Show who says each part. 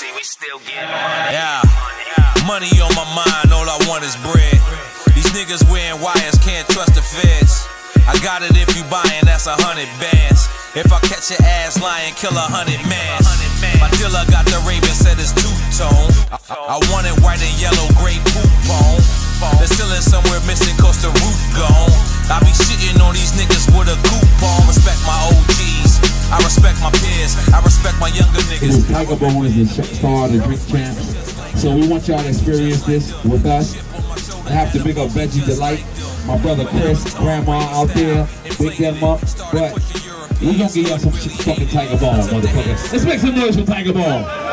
Speaker 1: See, we still get money. Yeah. Money on my mind, all I want is bread. These niggas wearing wires, can't trust the feds. I got it if you buying, that's a hundred bands. If I catch your ass lying, kill a hundred mans. My dealer got the Raven, said it's two tone. I, I want niggas.
Speaker 2: Tiger Bone is the star the drink champs. So we want y'all to experience this with us. I have to big up Veggie Delight, my brother Chris, grandma out there, big them up. But we gonna give y'all some fucking Tiger Ball, motherfucker. Let's make some noise for Tiger Ball.